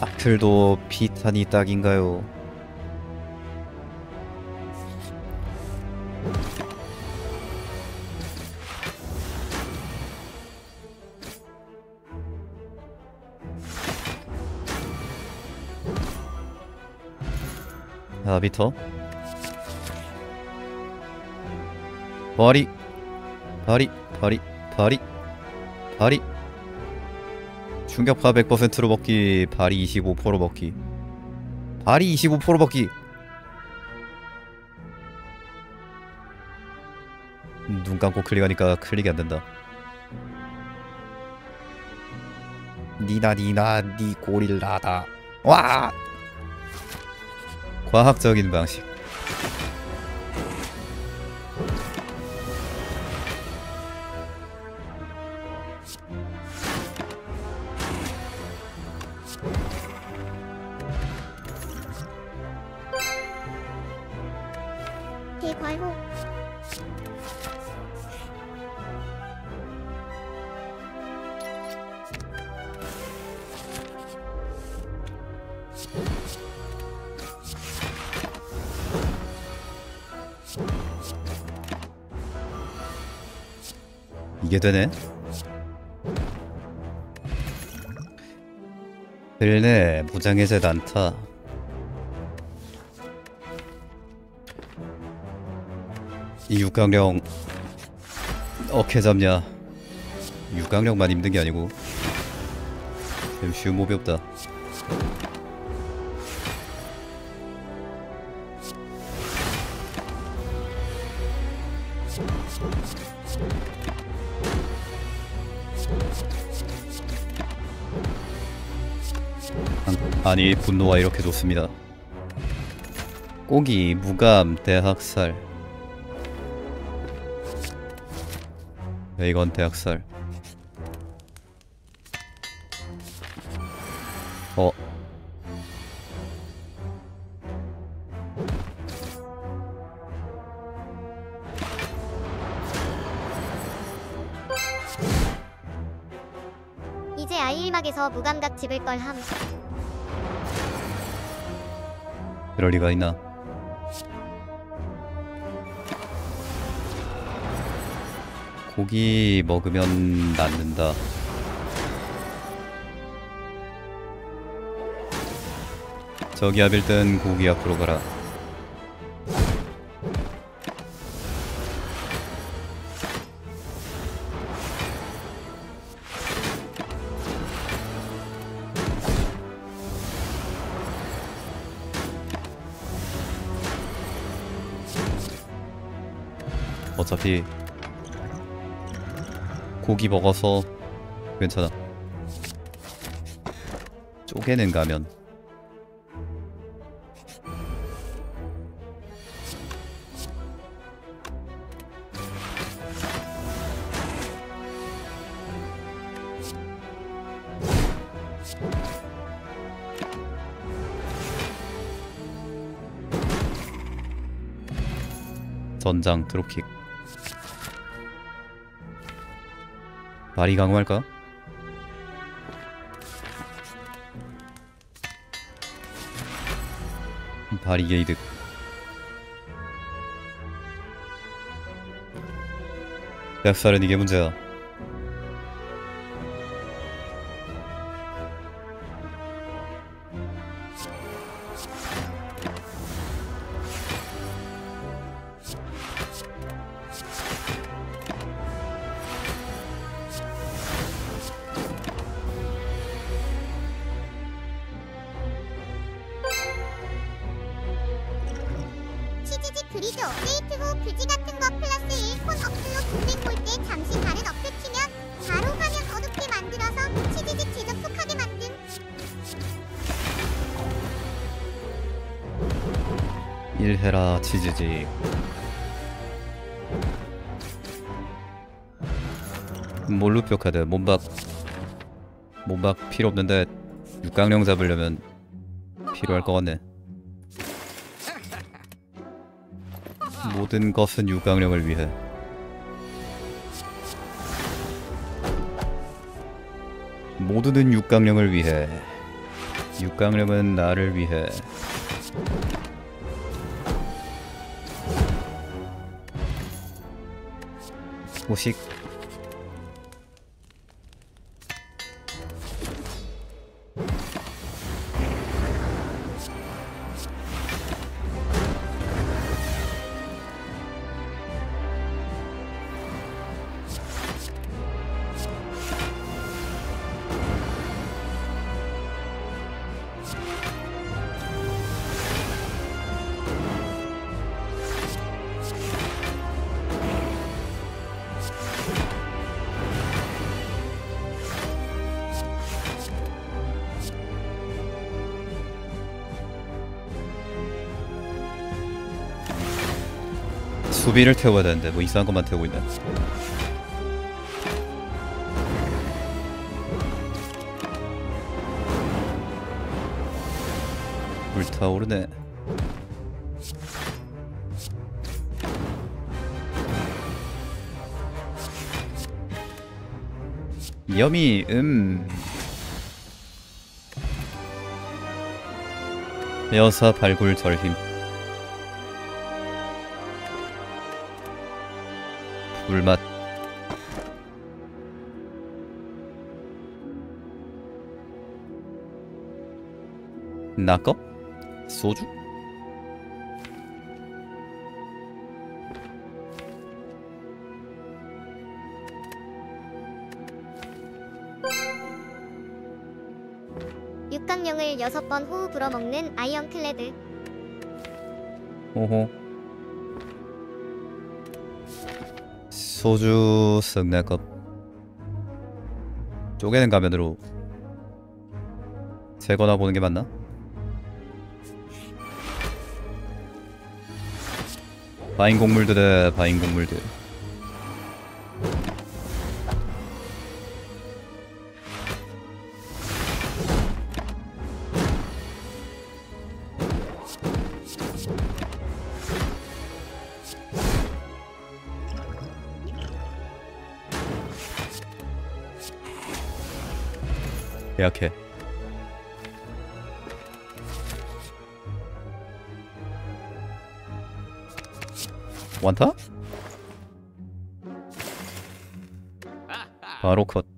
아틀도 피탄이 딱인가요? 아비터. 바리. 바리 바리 바리 바리 충격파 100%로 먹기 발이 25%로 먹기. 발이 25%로 먹기. 눈 감고 클릭하니까 클릭이 안된다. 니나 니나 니 고릴라다. 와! 과학적인 방식 되네 들네 무장해제 난타. 이 육강령 어케 잡냐? 육강령만 힘든 게 아니고. 좀 쉬운 몹이 없다 아니 분노가 이렇게 좋습니다. 꼬기 무감 대학살. 네, 이건 대학살. 어. 이제 아이일막에서 무감각 집을 걸 함. 그럴 리가 있나? 고기 먹으면 낫는다. 저기 아빌 땐 고기 앞으로 가라 어차피 고기 먹어서 괜찮아. 쪼개는 가면. 전장 드롭킥 발이 강화할까? 발이 게이득 약살은 이게 문제야 업데이트 후 그지 같은 거 플러스 1콘 업플로 동맹 볼때 잠시 다른 어플 키면 바로 화면 어둡게 만들어서 치즈직 제작 속하게 만듦. 일해라 치즈지 몰루표 카드 몸박 몸박 필요 없는데 육강령 잡으려면 필요할 것 같네 모든 것은 육강령을 위해. 모두는 육강령을 위해. 육강령은 나를 위해. 오식 수비를 태워야 되는데 뭐 이상한 것만 태우고 있네. 불타오르네. 여미 음. 여사 발굴 절힘 불맛 나꺼? 소주? 육강령을 여섯 번 호흡 불어먹는 아이언클레드 오호 소주 쓱내컵 쪼개는 가면으로 세거나 보는 게 맞나? 바인 곡물들의 바인 곡물들 예약해 완타? 바로 컷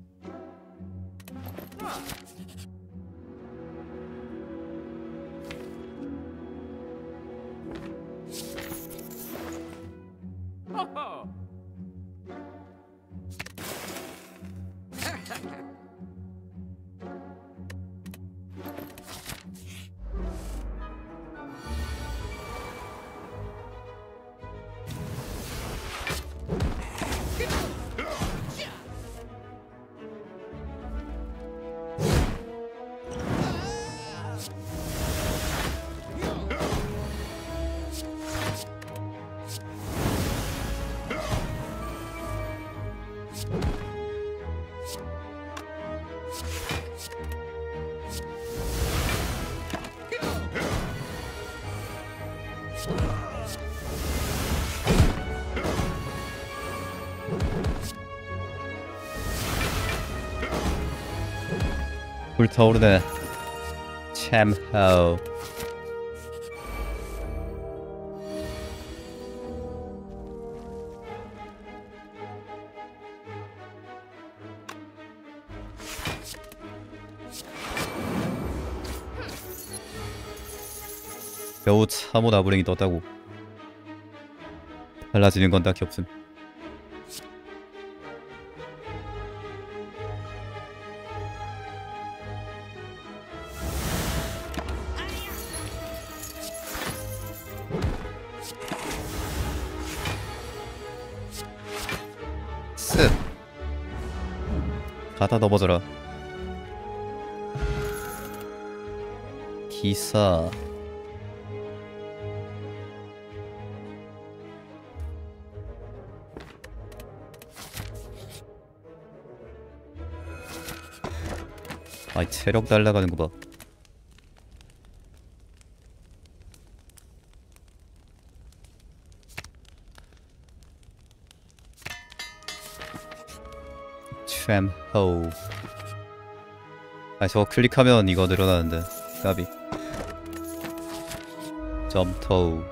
불타오르네 참하오. 겨우 참호 나부랭이 떴다고. 달라지는 건 딱히 없음 가다 넘어져라 기사 아이 체력 날라가는 거 봐. 챔호. 아 저거 클릭하면 이거 늘어나는데. 까비 점터우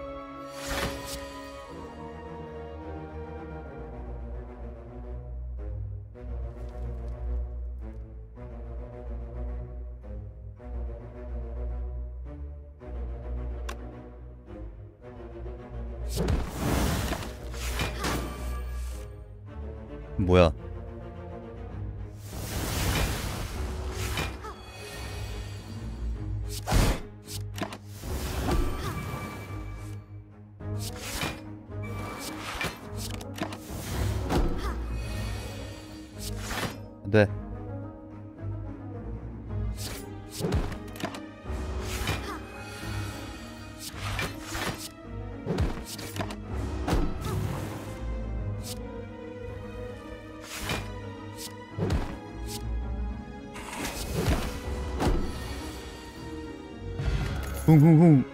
쿵쿵쿵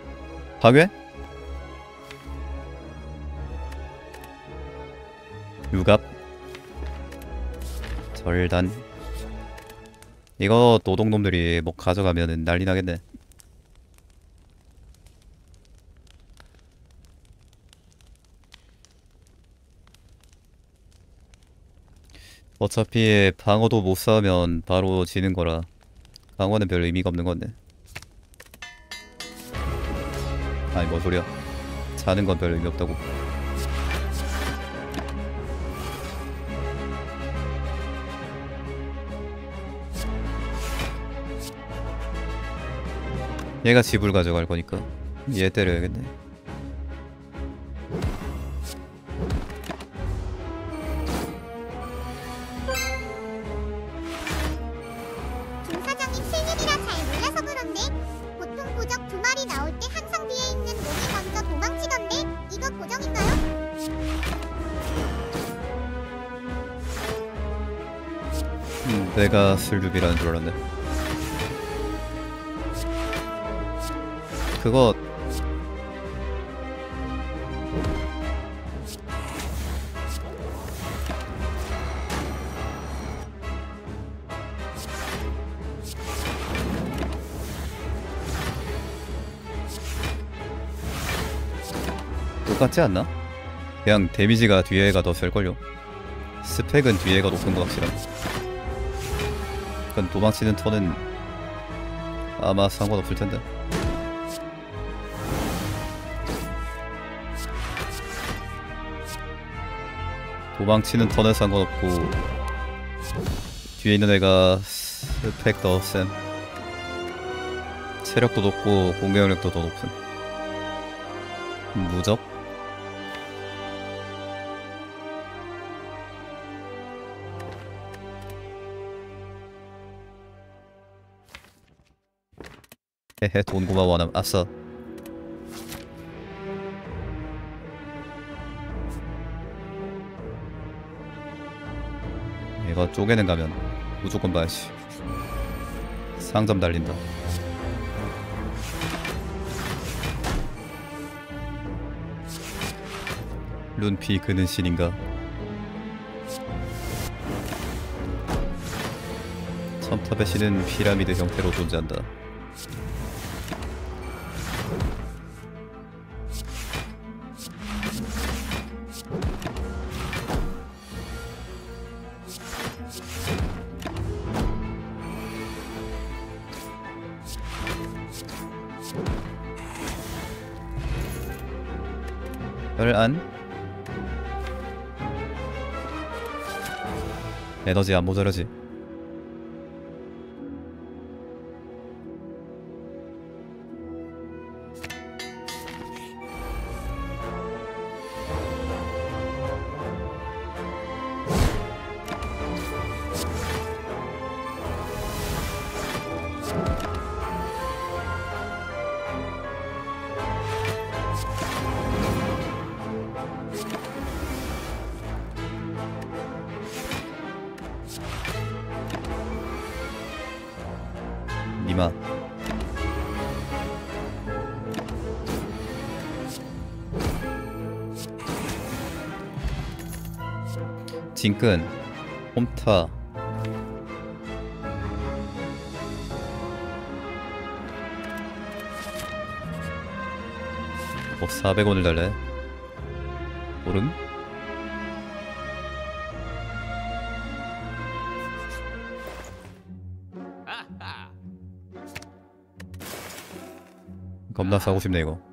파괴? 유갑? 절단? 이거 노동놈들이 뭐 가져가면은 난리 나겠네. 어차피 방어도 못 싸우면 바로 지는 거라 방어는 별 의미가 없는 건데 아니 뭔 소리야. 자는 건 별 의미 없다고. 얘가 집을 가져갈 거니까 얘 때려야겠네 슬류비라는 줄 알았네. 그거 똑같지 않나? 그냥 데미지가 뒤에가 더 셀걸요. 스펙은 뒤에가 높은 거 확실함 그건 도망치는 턴은 아마 상관없을 텐데. 도망치는 턴은 상관없고 뒤에 있는 애가 스펙 더 센. 체력도 높고 공격력도 더 높은. 무적? 헤헤 돈 고마워 남 아싸 얘가 쪼개는 가면 무조건 봐야지 상점 달린다. 룬피 그는 신인가? 첨탑의 신은 피라미드 형태로 존재한다 에너지 안 모자라지 진끈 홈타 어 뭐, 400원을 달래? 오름 겁나 싸고 싶네 이거.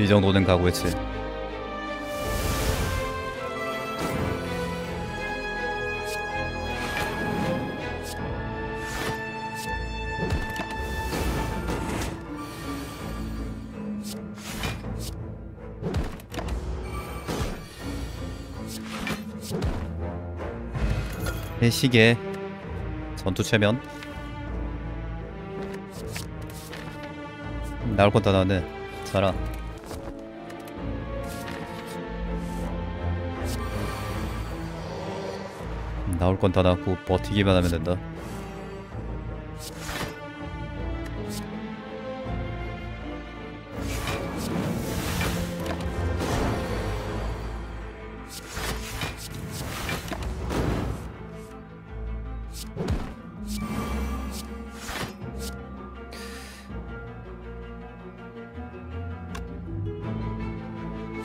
이 정도는 각오했지. 내 시계 전투 체면 나올 건다 나는 자라 나올 건 다 나왔고 버티기만 하면 된다.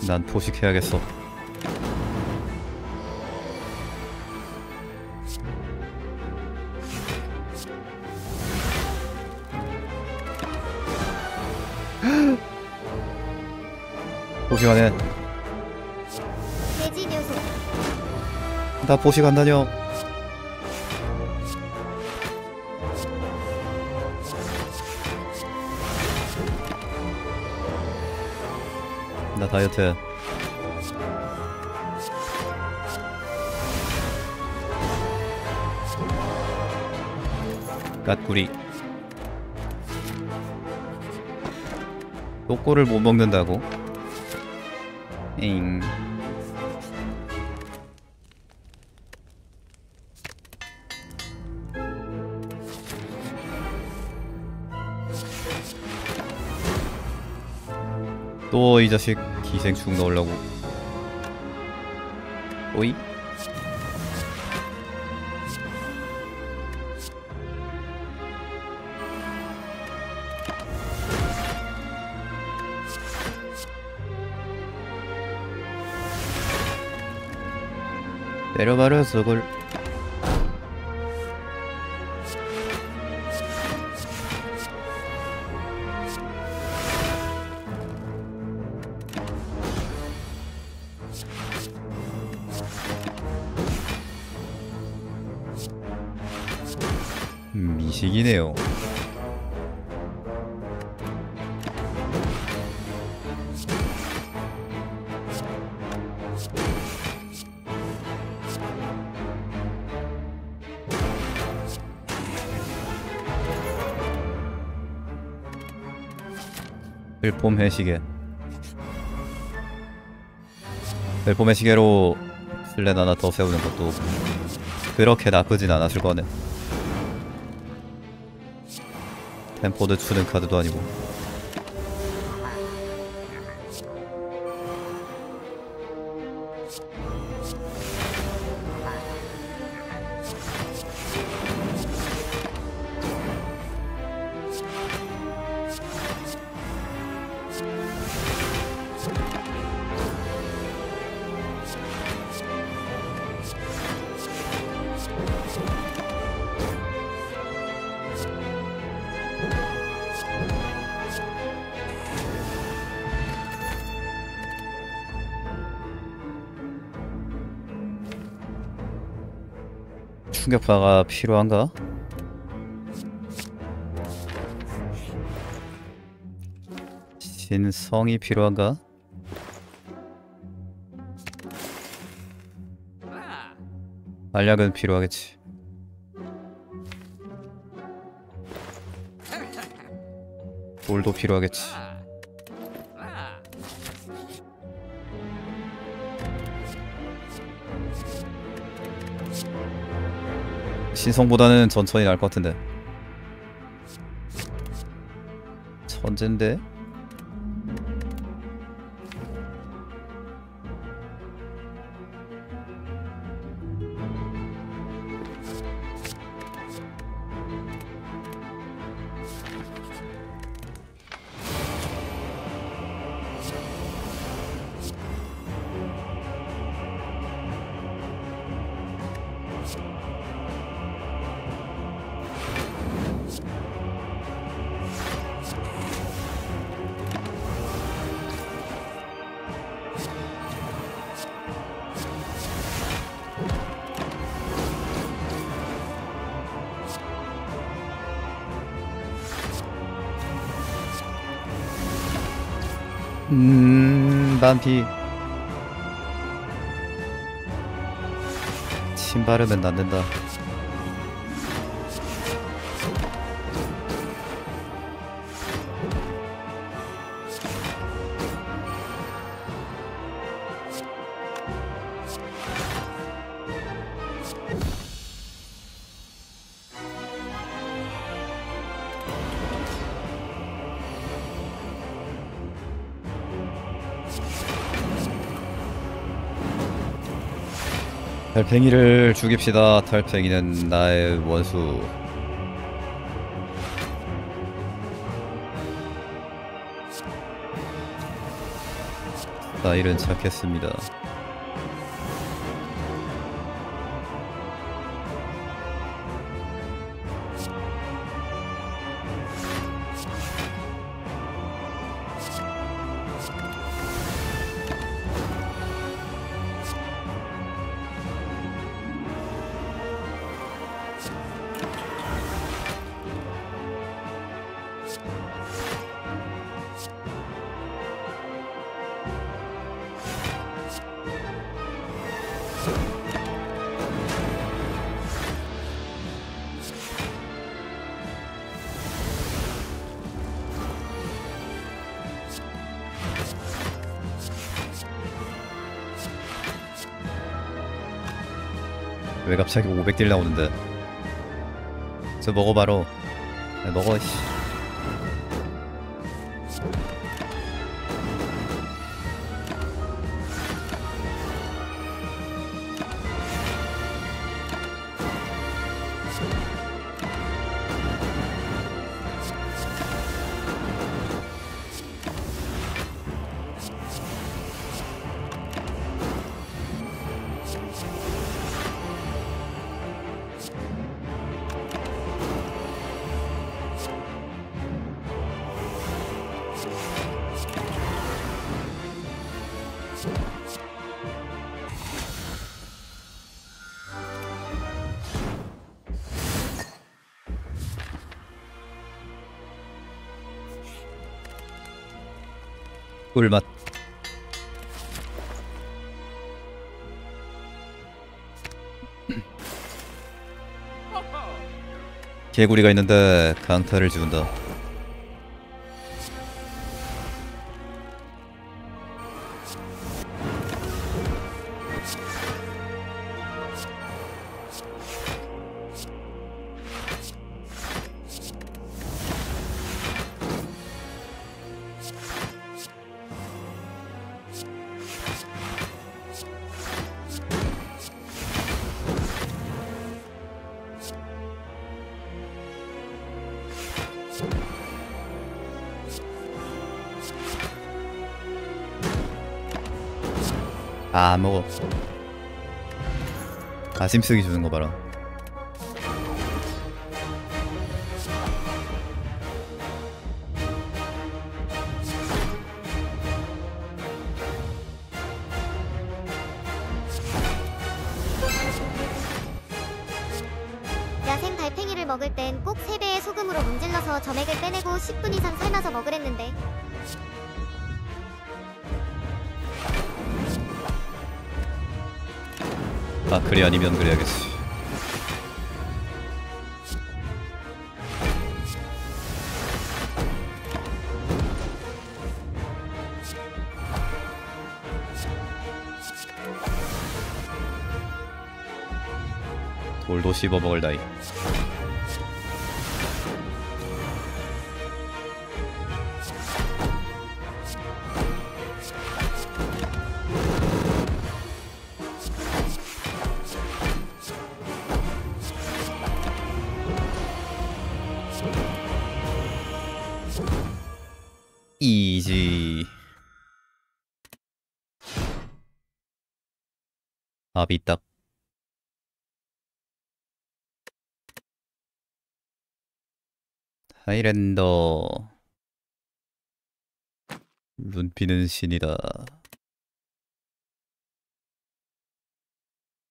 난 포식해야겠어 녀석 나 포식한다뇨. 나 다이어트. 갓구리. 또꼬를 못 먹는다고? 잉 또 이 자식 기생충 넣으려고 오이? 썩을 음, 미식이네요 일폼 해시계 일폼 해시계로 슬렌 하나 더 세우는 것도 그렇게 나쁘진 않았을 거네. 템포드 추는 카드도 아니고 충격파가 필요한가? 신성이 필요한가? 알약은 필요하겠지. 돌도 필요하겠지. 신성보다는 전천이 나을 것 같은데. 천재인데? 음, 반피. 침 바르면 낫는다. 달팽이를 죽입시다. 달팽이는 나의 원수. 나일은 착했습니다. 왜 갑자기 500딜 나오는데? 저 먹어봐로. 야, 먹어. 꿀맛. 개구리가 있는데 강타를 지운다. 아, 안 먹어. 가심 쓰기 주는 거 봐라. 골도 씹어먹을 나이. 이지. 아비딱 하이랜더. 눈 피는 신이다.